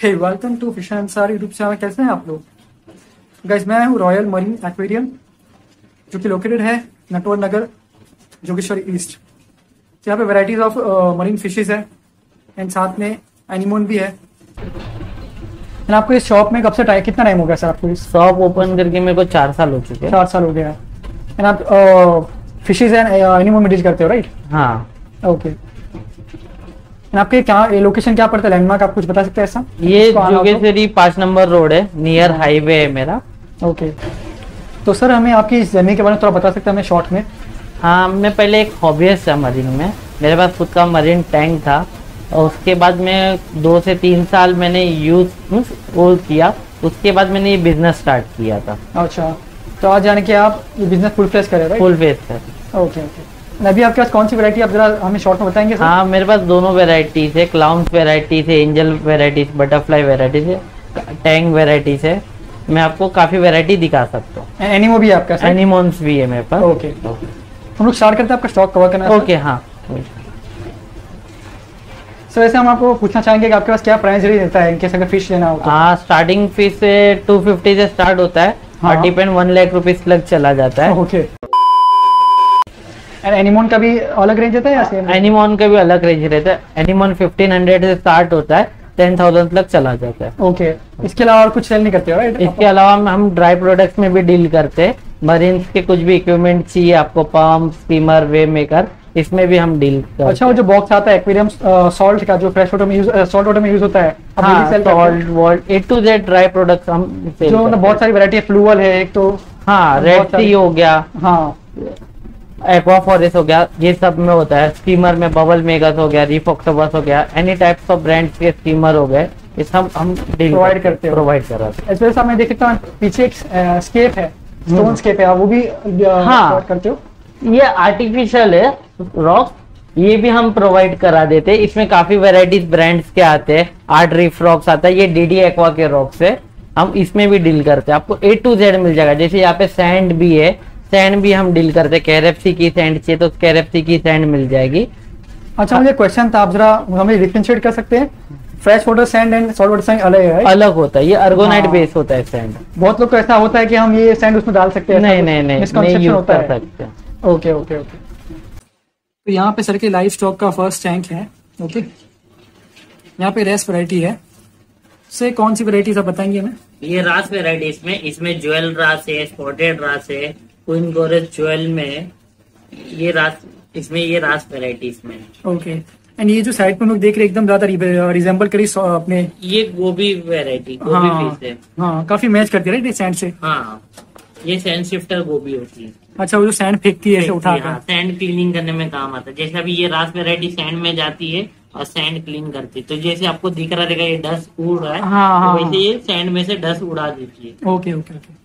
Hey welcome to fish Ansar YouTube channel कैसे हैं आप लोग? गाइस मैं हूँ रॉयल मरीन एक्वेरियम जो कि लोकेटेड है नटवर नगर जोगेश्वरी ईस्ट यहाँ पे वैरायटीज ऑफ़ मरीन फिशेस है एंड साथ में एनिमोन भी है। एंड आपको इस शॉप में कब से टाइम कितना टाइम हो गया सर आपको इस? शॉप ओपन करके मेरे को चार साल हो चुके हैं। चार साल हो गया। एंड आप फिशेज एंड एनिमोन में डील करते हो राइट हाँ। ओके एंड आपके क्या लोकेशन क्या पड़ता है? लैंडमार्क आप कुछ बता सकते हैं ऐसा? ये? जोगेश्वरी पाँच नंबर रोड है नियर हाईवे है मेरा। ओके तो सर हमें आपकी इस जर्नी के बारे में थोड़ा बता सकते हैं हमें शॉर्ट में। हाँ मैं पहले एक हॉबीस्ट था मरीन में। मेरे पास खुद का मरीन टैंक था। और उसके बाद मैं दो से तीन साल मैंने यूज़ वो किया। उसके बाद मैंने ये बिज़नेस स्टार्ट किया था। अच्छा। तो आज जाने के आप ये बिज़नेस फुल फ्लेश करें right full face sir okay okay अभी आपके पास कौन सी वैरायटी आप जरा हमें शॉर्ट में बताएँगे सर हाँ मेरे पास दोनों वेराइटीज है क्लाउन वेराइटीज है एंजल वेराइटीज बटरफ्लाई वेराइटीज है टैंक वेराइटीज है। मैं आपको काफ़ी वेराइटी दिखा सकता हूँ। एनिमो भी है आपका एनिमोन्स भी है मेरे पास। ओके हम लोग स्टार्ट करते हैं आपका स्टॉक कवर करना ओके हाँ। सर वैसे हम आपको पूछना चाहेंगे कि आपके पास क्या प्राइस रेंज रहता है इनकेस अगर फ़िश लेना हो तो। हाँ स्टार्टिंग फ़ीस से टू फिफ्टी से स्टार्ट होता है। और डिपेंड वन लाख रुपीज़ लग चला जाता है। ओके एनिमोन का भी अलग रेंज रहता है या सेम एनिमोन का भी अलग रेंज रहता है। एनिमोन फिफ्टीन हंड्रेड से स्टार्ट होता है टेन थाउज़ेंड तक चला जाता है। Okay okay. इसके अलावा और कुछ सेल नहीं करते राइट इसके अलावा हम- ड्राई प्रोडक्ट्स में भी डील करते हैं। मरीन्स के कुछ भी इक्विपमेंट चाहिए आपको पंप स्टीमर वे मेकर इसमें भी हम डील अच्छा वो जो बॉक्स आता है एक्वेरियम सॉल्ट का जो फ्रेश वाटर में यूज़ सॉल्ट वाटर में यूज़ होता है? Salt vault A to Z dry products हम जो मतलब बहुत सारी वैरायटी है फ्लूअल है एक तो हाँ रेड सी हो गया। हाँ। एक्वा फॉरेस्ट हो गया ये सब में होता है। स्टीमर में बबल मेगस हो गया रीफ ऑक्टोबस हो गया एनी टाइप्स ऑफ़ ब्रांड्स के स्टीमर हो गए ये सब हम Provide करते हो। प्रोवाइड कराते हैं। इस वजह से मैं देख सकता हूँ पीछे एक स्केप है स्टोन स्केप है वो भी हाँ। हाँ करते हो? ये आर्टिफिशियल है रॉक ये भी हम प्रोवाइड करा देते हैं। इसमें काफ़ी वेराइटीज ब्रांड्स के आते हैं आर्ट रीफ रॉक्स आता है ये डीडी एक्वा के रॉक्स है। हम इसमें भी डील करते हैं। आपको ए टू जेड मिल जाएगा जैसे यहाँ पे सैंड भी है सैंड भी हम डील करते हैं। कैरेप्सी की सैंड चाहिए तो कैरेप्सी की सैंड मिल जाएगी। अच्छा मुझे क्वेश्चन था आप जरा हमें डिफरेंशिएट कर सकते हैं? Fresh water sand and salt water sand अलग है अलग होता है। ये अर्गोनाइट हाँ। बेस होता है सैंड बहुत लोग को ऐसा होता है कि हम ये सैंड उसमें डाल सकते हैं नहीं नहीं नहीं नहीं होता कर है। सकते ओके ओके ओके तो यहाँ पे सर के लाइव स्टॉक का फ़र्स्ट टैंक है ओके यहाँ पे रेस वैरायटी है। से कौन सी वैरायटी आप बताएँगे हमें? ये रास वेराइटी इसमें इसमें ज्वेल रास है स्पॉटेड रास है क्वीन गोरेज ज्वेल में ये रास इसमें ये रास वेराइटी इसमें है। ओके एंड ये जो साइड पे हम लोग देख रहे हैं एकदम ज़्यादा रिजेंबल करी अपने ये गोभी वेराइटी गोभी हाँ है। हाँ काफ़ी मैच करती है सैंड से? हाँ ये सैंड शिफ्टर गोभी होती है। अच्छा वो जो सैंड फेंकती है उठा हाँ, सैंड क्लीनिंग करने में काम आता है। जैसे अभी ये रास वेराइटी सैंड में जाती है और सैंड क्लीन करती है। तो जैसे आपको दिख रहा रहेगा ये डस्ट उड़ रहा है हाँ, हाँ, तो वैसे ये सैंड में से डस्ट उड़ा देती है। ओके ओके ओके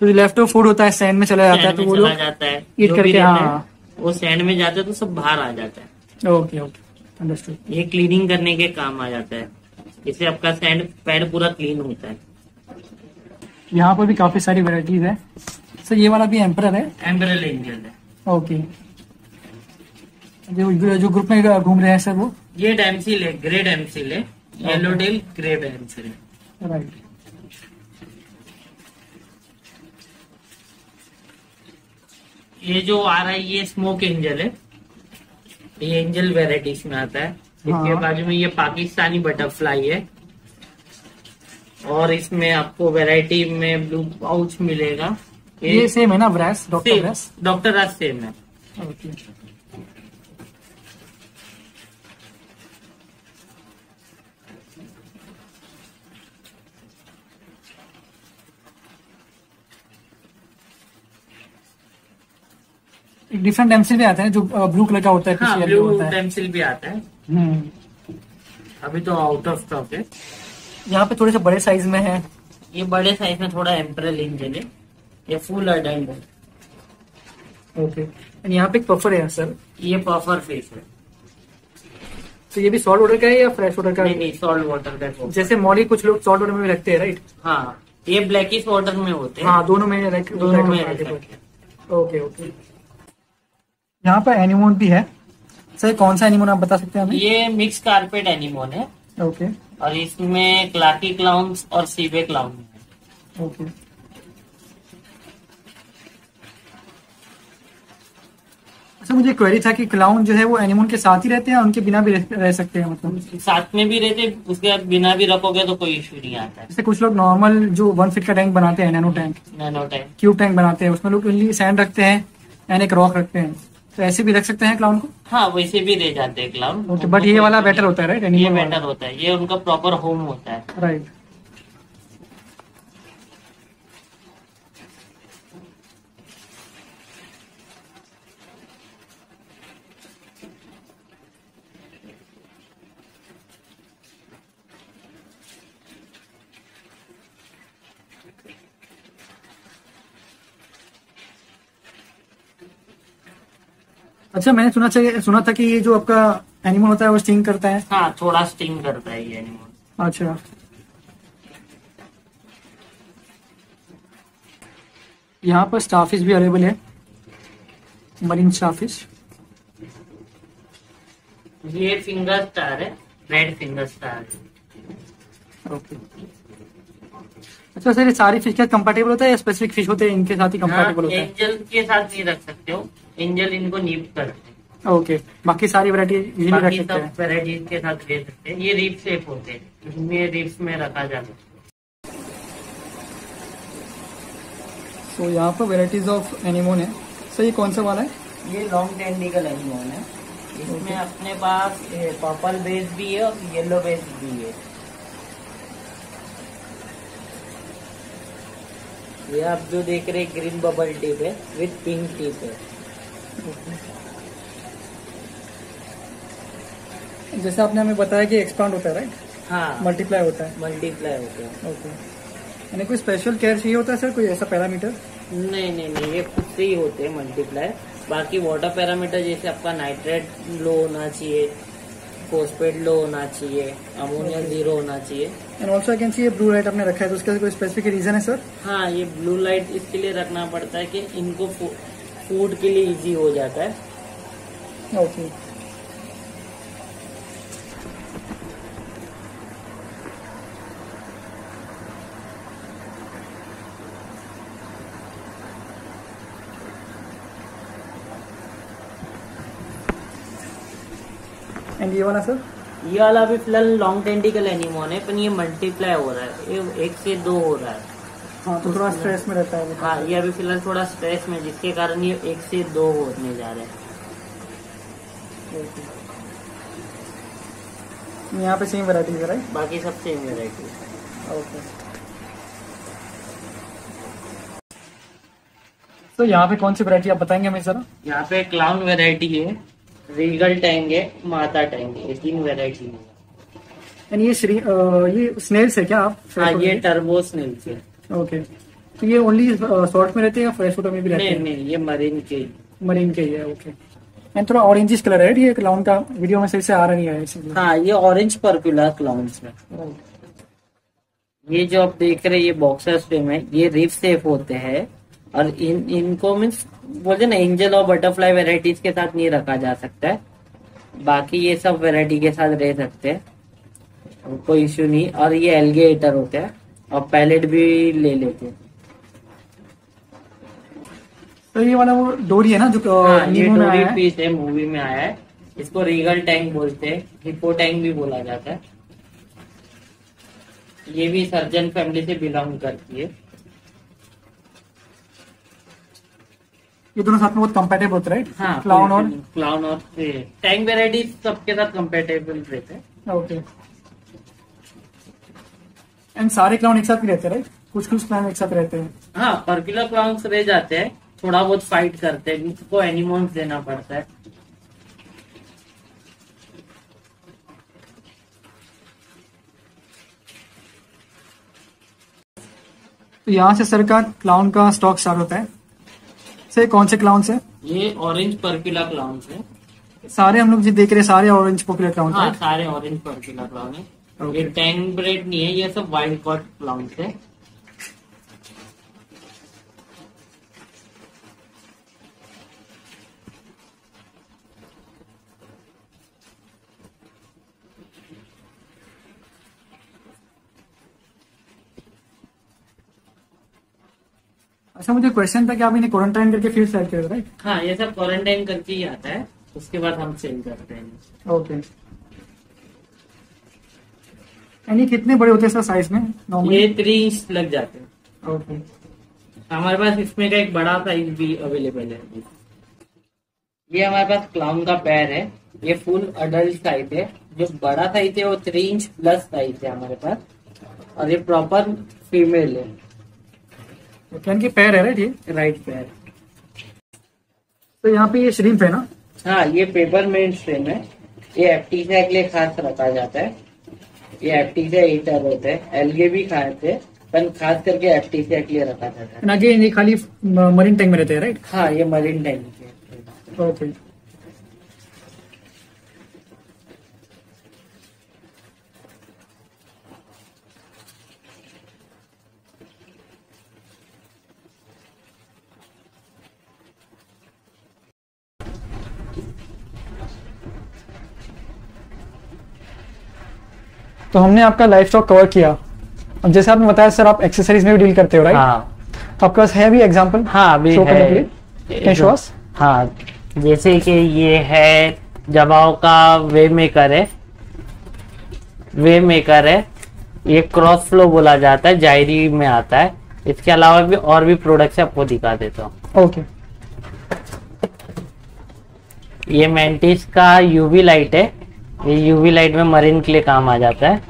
तो लेफ़्ट ओवर फ़ूड होता है सैंड में चला जाता है तो वो लोग जाता है। eat करके, हाँ। वो सैंड में जाता है तो सब बाहर आ जाता है। ओके ओके अंडरस्टूड ये क्लीनिंग करने के काम आ जाता है। इससे आपका सैंड पैड पूरा क्लीन होता है। यहाँ पर भी काफ़ी सारी वेराइटीज है। सर ये वाला भी एम्पर है? एम्बरल एंजल है। ओके जो जो ग्रुप में घूम रहे हैं सर वो? ये डैमसिल है ग्रे डैमसिल है येलो टेल ग्रे डैमसिल है राइट ये जो आ रहा है ये स्मोक एंजल है। ये एंजल वेराइटीज में आता है। इसके हाँ। बाजू में ये पाकिस्तानी बटरफ्लाई है। और इसमें आपको वैरायटी में ब्लू पाउच मिलेगा। ये सेम है ना ब्रेस डॉक्टर ब्रेस डॉक्टर राज सेम है। एक डिफरेंट एमसी भी आता है जो ब्लू कलर का होता है हाँ ब्लू होता है। पेंसिल भी आता है। हम्म। अभी तो आउट ऑफ़ स्टॉक है। यहाँ पे थोड़े से बड़े साइज़ में है। ये बड़े साइज़ में थोड़ा एम्परल इंजन है ये फुल अडल्ट है। ओके एंड यहाँ पे एक पफर है सर ये पफर फेस है। तो ये भी सॉल्ट वाटर का है या फ्रेश वाटर का? नहीं नहीं सॉल्ट वाटर का। जैसे मॉली कुछ लोग सॉल्ट वाटर में भी रखते हैं राइट हाँ ये ब्लैकिश वाटर में होते हैं। हाँ दोनों में दोनों में। ओके ओके यहाँ पर एनिमोन भी है। सर कौन सा एनिमोन आप बता सकते हैं हमें? ये मिक्स कारपेट एनिमोन है। ओके और इसमें क्लाकी क्लाउन्स और सीबे क्लाउन है। ओके अच्छा मुझे क्वेरी था कि क्लाउन जो है वो एनिमोन के साथ ही रहते हैं उनके बिना भी रह, सकते हैं मतलब? साथ में भी रहते उसके बाद बिना भी रखोगे तो कोई इश्यू नहीं आता जैसे कुछ लोग नॉर्मल जो वन फीट का टैंक बनाते हैं nano tank nano time cube tank बनाते हैं उसमें लोग सैंड रखते हैं एंड एक रॉक रखते हैं। तो ऐसे भी रख सकते हैं क्लाउन को? हाँ वैसे भी रह जाते हैं क्लाउन बट ये वाला बेटर होता है राइट ये बेटर होता है। ये उनका प्रॉपर होम होता है। राइट अच्छा मैंने सुना चाहिए सुना था कि ये जो आपका एनिमल होता है वो स्टिंग करता है। हाँ थोड़ा स्टिंग करता है ये एनिमल अच्छा। यहाँ पर स्टाफिश भी अवेलेबल है। मरीन स्टाफिश ये फिंगर स्टार है रेड फिंगर स्टार ओके अच्छा सर ये सारी फ़िश के कंपेटेबल होता है या स्पेसिफिक फ़िश होते हैं इनके साथ ही कंपेटेबल होता है? एंजल के साथ नहीं रख सकते हो। एंजल इनको नीप करते हैं। ओके बाकी सारी वैरायटी बाकी सब के साथ ले सकते हैं। ये रिप सेफ़ होते हैं। इनमें रिप्स में रखा जाता है। तो यहाँ पर वेराइटीज ऑफ़ एनिमोन है। सर ये कौन सा वाला है? ये लॉन्ग टेंडिकल एनिमोन है। इसमें अपने पास पर्पल बेस भी है और येलो बेस भी है। ये आप जो देख रहे ग्रीन बबल टिप है विथ पिंक टिप है। जैसे आपने हमें बताया कि एक्सपांड होता है राइट हाँ। मल्टीप्लाई होता है। मल्टीप्लाई होते हैं। ओके यानी कोई स्पेशल केयर चाहिए होता है सर कोई ऐसा पैरामीटर नहीं नहीं नहीं ये खुद से ही होते हैं मल्टीप्लाई बाकी वाटर पैरामीटर जैसे आपका नाइट्रेट लो होना चाहिए फोस्फेट लो होना चाहिए अमोनिया ज़ीरो होना चाहिए। And also I can see ये ब्लू लाइट आपने रखा है तो उसका कोई स्पेसिफिक रीजन है सर हाँ ये ब्लू लाइट इसके लिए रखना पड़ता है कि इनको फ़ूड के लिए इजी हो जाता है। ओके एंड ये वाला सर ये वाला अभी फ़िलहाल लॉन्ग टेंटिकल एनिमोन है पर ये मल्टीप्लाई हो रहा है। ये एक से दो हो रहा है। हाँ तो थोड़ा स्ट्रेस में रहता है हाँ ये अभी फ़िलहाल थोड़ा स्ट्रेस में जिसके कारण ये एक से दो होने जा रहे हैं। यहाँ पे सेम वेराइटीज है राइट बाकी सब सेम वेराइटी ओके। तो यहाँ पे कौन सी वैरायटी आप बताएँगे हमें सर यहाँ पे क्लाउन वेराइटी है रीगल टैंग है माता टैंग है तीन वेराइटी है। ये श्री अ, ये स्नेल्स है क्या आप? हाँ ये टर्बो स्नेल्स है। ओके तो ये ओनली सॉल्ट में रहते हैं या फ्रेश वाटर में भी रहते हैं? नहीं ये मरीन के मरीन के ही है ओके एंड थोड़ा ऑरेंजिश कलर है ये क्लाउन का वीडियो में सही से आ रहा नहीं है इसलिए। हाँ ये ऑरेंज पर्कुलर क्लाउन्स है ये जो आप देख रहे हैं ये बॉक्सर स्ट्रीम है ये रिफ सेफ़ होते हैं। और इन इनको मीन्स बोलते ना एंजल और बटरफ्लाई वेराइटीज के साथ नहीं रखा जा सकता है। बाकी ये सब वेराइटी के साथ रह सकते हैं। कोई इश्यू नहीं। और ये एल्गेटर होते हैं। और पैलेट भी ले लेते हैं। तो ये वाला वो डोरी है ना जो हाँ, ये डोरी है? पीस है मूवी में आया है। इसको रीगल टैंक बोलते हैं हिप्पो टैंक भी बोला जाता है। ये भी सर्जन फैमिली से बिलोंग करती है। ये दोनों साथ में बहुत कंपेटेबल होते हैं हाँ क्लाउन और क्लाउन और टैंक वेराइटी सबके साथ कंपेटेबल रहते हैं। ओके एंड सारे क्लाउन एक साथ भी रहते हैं राइट कुछ कुछ क्लाउन एक साथ रहते हैं। हाँ पर्कुलर क्लाउन्स रह जाते हैं थोड़ा बहुत फाइट करते हैं इनको एनिमोन्स देना पड़ता है। तो यहाँ से सर का क्लाउन का स्टॉक स्टार्ट होता है। सर कौन से क्लाउन है? ये ऑरेंज पर्कुलर क्लाउन्स है। सारे हम लोग जो देख रहे हैं सारे ऑरेंज पॉपुलर क्लाउन हाँ सारे ऑरेंज पर्कुलर क्लाउन है। ये टैंग ब्रेड नहीं है ये सब वाइल्ड कॉट प्लाउंट है। अच्छा मुझे क्वेश्चन था कि आप इन्हें क्वारंटाइन करके फिर सेल कर रहे राइट हाँ ये सब क्वारंटाइन करके ही आता है उसके बाद हम सेल करते हैं। Okay okay. यानी कितने बड़े होते हैं सर साइज़ में? नॉर्मली ये थ्री इंच लग जाते हैं। ओके हमारे पास इसमें का एक बड़ा साइज़ भी अवेलेबल है। ये हमारे पास क्लाउन का पैर है। ये फुल अडल्ट साइज़ है। जो बड़ा साइज़ है वो थ्री इंच प्लस साइज़ है हमारे पास। और ये प्रॉपर फीमेल है। कैन की पैर है राइट ये? राइट पैर तो यहाँ पे ये श्रिम्प है ना? हाँ ये पेपर मेड स्ट्रेन है। ये एफटीसा के लिए खास रखा जाता है। ये एप्टीसिया यही टाइप होते हैं। एलगे भी खाते थे पर खास करके एफटीसा के लिए रखा जाता है कि ये खाली मरीन टैंक में रहते हैं राइट हाँ ये मरीन टैंक ओके तो हमने आपका लाइफ स्टॉक कवर किया। अब जैसे आपने बताया सर आप एक्सेसरीज में भी डील करते हो राइट हाँ। तो आपके पास है भी एग्जांपल हाँ अभी है? हाँ जैसे कि ये है जबाव का वे मेकर है। वे मेकर है। ये क्रॉस फ्लो बोला जाता है जायरी में आता है। इसके अलावा भी और भी प्रोडक्ट्स आपको दिखा देता हूँ। ओके ये मेंटिस का यूवी लाइट है। ये यूवी लाइट में मरीन के लिए काम आ जाता है।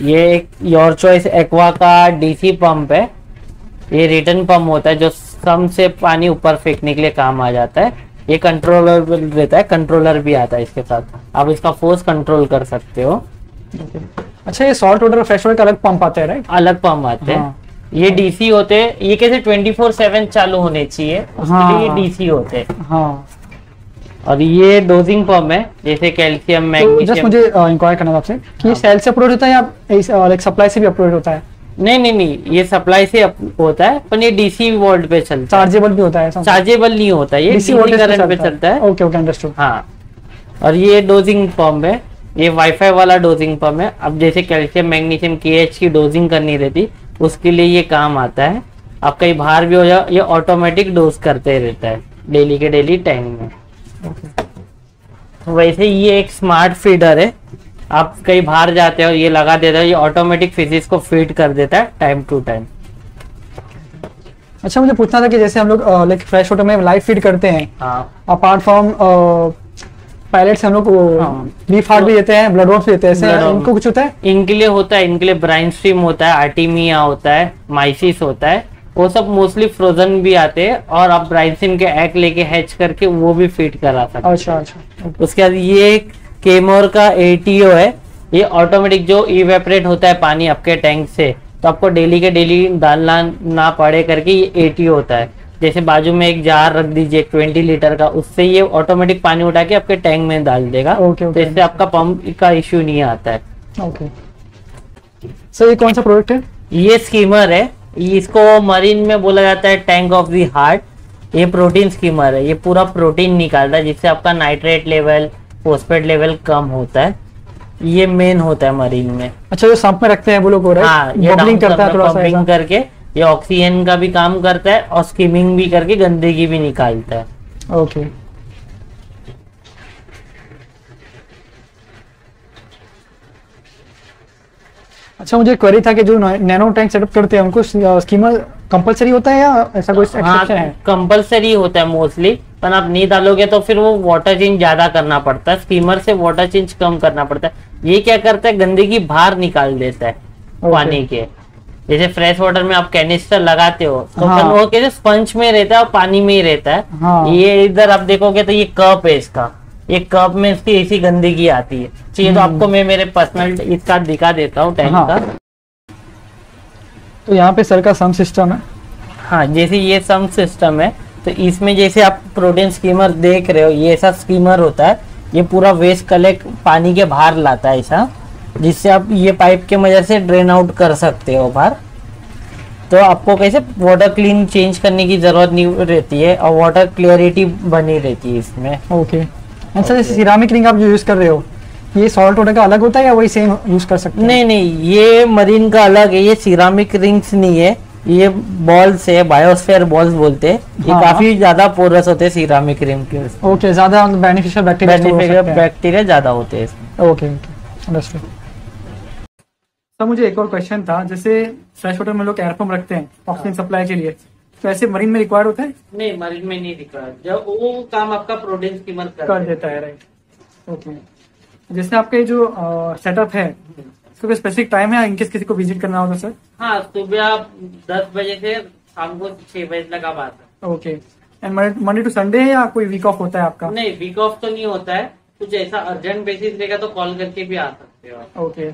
ये एक योर चॉइस एक्वा का डीसी पंप है। ये रिटर्न पंप होता है जो सम से पानी ऊपर फेंकने के लिए काम आ जाता है। ये कंट्रोलर रहता है कंट्रोलर भी आता है इसके साथ। आप इसका फोर्स कंट्रोल कर सकते हो। अच्छा ये सॉल्ट वाटर फ्रेश वाटर अलग पंप आते हैं राइट अलग पंप आते हैं। हाँ। ये डीसी होते हैं। ये कैसे ट्वेंटी फोर सेवन चालू होने चाहिए? उसके हाँ। लिए डीसी होते हैं। हाँ। और ये डोजिंग पंप है जैसे कैल्शियम तो जस्ट मैग्नीशियम मुझे इंक्वायर करना था आपसे कि ये हाँ। सेल से अप्रोच होता है या लाइक सप्लाई से भी अप्रोच होता है? नहीं नहीं नहीं ये सप्लाई से होता है पर ये डीसी वोल्ट पे चलता है। चार्जेबल भी होता है चार्जेबल नहीं होता ये डीसी वोल्टेज करंट पे चलता है। ओके ओके अंडरस्टूड हाँ और ये डोजिंग पंप है ये वाईफाई वाला डोजिंग पंप है। अब जैसे कैल्शियम मैग्नीशियम के की डोजिंग करनी रहती उसके लिए ये काम आता है। आप कहीं बाहर भी हो जाओ ये ऑटोमेटिक डोज करते रहता है डेली के डेली टाइम में। वैसे ये एक स्मार्ट फीडर है। आप कहीं बाहर जाते हो ये लगा देते हो ये ऑटोमेटिक फिजिक्स को फ़ीड कर देता है टाइम टू टाइम अच्छा मुझे पूछना था कि जैसे हम लोग लाइक फ्रेश वाटर में लाइव फ़ीड करते हैं। हाँ। अपार्ट फ्रॉम पायलट से हम लोग। लीफ हार्ट भी देते हैं ब्लड वॉर्म्स भी देते हैं। इनको कुछ होता है? इनके लिए होता है इनके लिए ब्राइन स्ट्रीम होता है आर्टिमिया होता है माइसिस होता है वो सब मोस्टली फ्रोजन भी आते हैं और आप ब्राइन स्ट्रीम के एग लेके हैच करके वो भी फ़ीड करा सकते हैं। अच्छा अच्छा। उसके बाद ये केमोर का एटीओ है। ये ऑटोमेटिक जो इवेपरेट होता है पानी आपके टैंक से तो आपको डेली के डेली डालना ना पड़े करके ये एटीओ होता है। जैसे बाजू में एक जार रख दीजिए ट्वेंटी लीटर का उससे ये ऑटोमेटिक पानी उठा के आपके टैंक में डाल देगा। ओके, तो इससे आपका पंप का इश्यू नहीं आता है। ओके सर ये कौन सा प्रोडक्ट है? ये स्कीमर है। इसको मरीन में बोला जाता है टैंक ऑफ़ द हार्ट ये प्रोटीन स्कीमर है। ये पूरा प्रोटीन निकालता है जिससे आपका नाइट्रेट लेवल फोस्फेट लेवल कम होता है। ये मेन होता है मरीन में। अच्छा जो सांप में रखते हैं वो लोग हाँ है बबलिंग करता है करके, थोड़ा सा करके ये ऑक्सीजन का भी काम करता है और स्कीमिंग भी करके गंदगी भी निकालता है। ओके अच्छा मुझे क्वेरी था कि जो नैनो टैंक सेटअप करते हैं उनको स्कीमर कंपलसरी होता है या ऐसा कोई हाँ है? कंपलसरी होता है मोस्टली पर आप नहीं डालोगे तो फिर वो वाटर चेंज ज़्यादा करना पड़ता है। स्कीमर से वाटर चेंज कम करना पड़ता है। ये क्या करता है? गंदगी बाहर निकाल देता है पानी के। जैसे फ्रेश वाटर में आप कैनिस्टर लगाते हो तो हाँ। वो कैसे स्पंज में रहता है और पानी में ही रहता है। हाँ। ये इधर आप देखोगे तो ये कप है इसका। ये कप में इसकी ऐसी गंदगी आती है। चाहिए तो आपको मैं मेरे पर्सनल इसका दिखा देता हूँ टैंक हाँ। का। तो यहाँ पे सर का सम सिस्टम है। हाँ जैसे ये सम सिस्टम है तो इसमें जैसे आप प्रोटीन स्कीमर देख रहे हो ये ऐसा स्कीमर होता है ये पूरा वेस्ट कलेक्ट पानी के बाहर लाता है ऐसा जिससे आप ये पाइप के मदद से ड्रेन आउट कर सकते हो बाहर। तो आपको कैसे वाटर क्लीन चेंज करने की ज़रूरत नहीं रहती है और वाटर क्लियरिटी बनी रहती है इसमें। ओके अच्छा जैसे सिरामिक रिंग आप जो यूज़ कर रहे हो ये सॉल्ट वाटर का अलग होता है या वही सेम यूज़ कर सकते हैं? नहीं नहीं ये मरीन का अलग है ये सिरामिक रिंग्स नहीं है ये बॉल्स है बायोस्फेयर बॉल्स बोलते हैं। ये हाँ। काफ़ी ज़्यादा पोरस होते हैं सिरामिक रिंग के। ओके ज़्यादा बेनिफिशियल बैक्टीरिया बैक्टीरिया ज़्यादा होते हैं। ओके ओके अंडरस्टूड सर मुझे एक और क्वेश्चन था जैसे फ्रेश वाटर में लोग एयरपम्प रखते हैं ऑक्सीजन सप्लाई के लिए। तो ऐसे मरीन में रिक्वायर्ड होता है? नहीं मरीन में नहीं दिखा जब वो काम आपका प्रोटीन स्कीमर कर देता है राइट ओके जैसे आपके जो सेटअप है उसका कोई स्पेसिफिक टाइम है इनकेस किसी को विज़िट करना होगा सर हाँ सुबह आप दस बजे से शाम को छह बजे तक आप आ सकते okay and Monday to Sunday है या कोई वीक ऑफ़ होता है आपका? नहीं वीक ऑफ़ तो नहीं होता है। कुछ ऐसा अर्जेंट बेसिस रहेगा तो कॉल करके भी आ सकते हो। ओके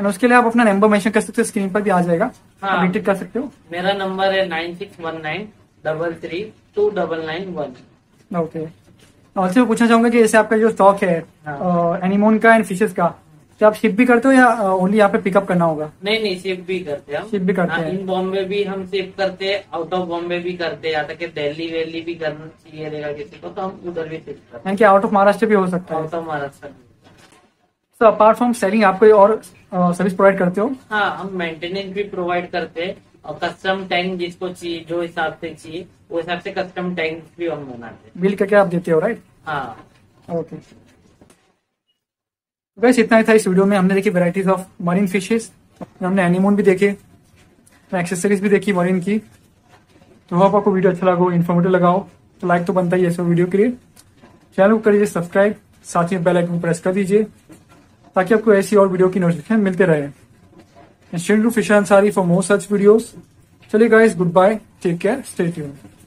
एंड उसके लिए आप अपना नंबर मेंशन कर सकते हो स्क्रीन पर भी आ जाएगा। हाँ। आप कर सकते हो। मेरा नंबर है nine six one nine double three two double nine one okay also मैं पूछना चाहूँगा कि जैसे आपका जो स्टॉक है हाँ। एनिमोन का एंड फिशेस का क्या आप शिप भी करते हो या ओनली यहाँ पे पिकअप करना होगा? नहीं नहीं शिप भी करते हैं हम। शिप भी करते हाँ, हैं। इन बॉम्बे भी हम शिप करते हैं आउट ऑफ़ बॉम्बे भी करते हैं यहाँ तक दिल्ली वेली भी करना चाहिए रहेगा किसी को तो हम उधर भी शिप करते कि आउट ऑफ़ महाराष्ट्र भी हो सकता है। Out of Maharashtra. तो अपार्ट फ्रॉम सेलिंग आप कोई और सर्विस प्रोवाइड करते हो? हाँ हम मेंटेनेंस भी प्रोवाइड करते हैं और कस्टम टैंक जिसको चाहिए जो हिसाब से चाहिए वो हिसाब से कस्टम टैंक भी हम बनाते हैं। बिल करके आप देते हो राइट हाँ। ओके वैसे इतना ही था इस वीडियो में। हमने देखी वेराइटीज ऑफ़ मरीन फिशेस हमने एनिमोन भी देखे एक्सेसरीज भी देखी मरीन की। तो होप आपको वीडियो अच्छा लगा हो इन्फॉर्मेटिव लगा हो तो लाइक तो बनता ही है सब वीडियो के लिए। चैनल को करिए सब्सक्राइब साथ ही बेल आइकन प्रेस कर दीजिए। ताकि आपको ऐसी और वीडियो की नोटिफिकेशन मिलते रहे। Fish Ansari for more such videos चलिए guys good bye take care stay tuned